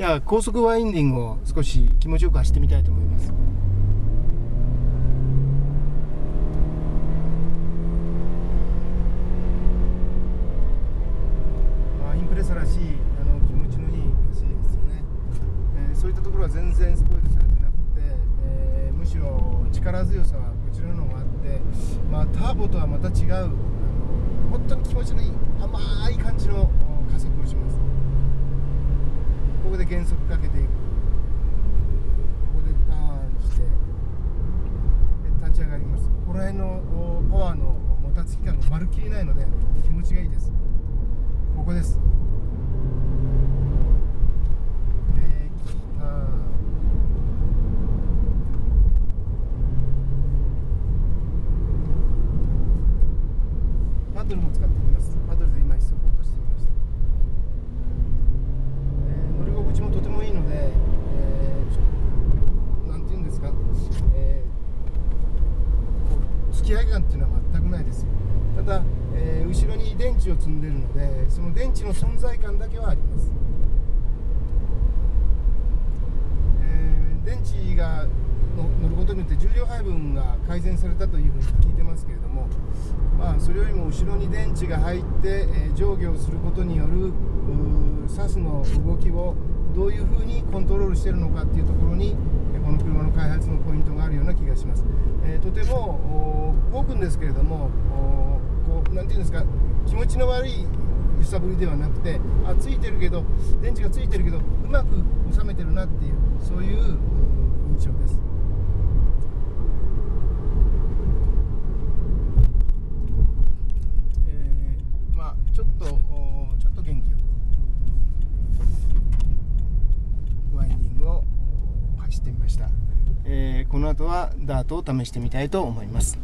では高速ワインディングを少し気持ちよく走ってみたいと思います。まあインプレッサらしいあの気持ちのいい走りですよね、えーそういったところは全然スポイルされてなくて、えーむしろ力強さはこちらの方があって、まあ、ターボとはまた違うあの本当に気持ちのいい甘い感じのお加速をしますここで減速かけていく。ここでターンしてで立ち上がります。ここら辺のおパワーのもたつき感がまるっきりないので気持ちがいいです。ここです。できたパドルも使ってみますパドルで今一足落としてみました、えー乗り心地もとてもいいので、えーなんていうんですか、えーこう付き合感っていうのは全くないですよ。ただ、えー後ろに電池を積んでるのでその電池の存在感だけはあります。えー電池が乗ることによって重量配分が改善されたというふうに聞いてますけれども、まあ、それよりも後ろに電池が入って、えー上下をすることによるサスの動きをどういうふうにコントロールしているのかっていうところに車の開発のポイントがあるような気がします、えーとても動くんですけれどもこうなんていうんですか気持ちの悪い揺さぶりではなくてあついてるけど電池がついてるけどうまく収めてるなっていうそういう印象ですまあちょっとちょっと元気よくワインディングをお走ってみました、えーこの後はダートを試してみたいと思います。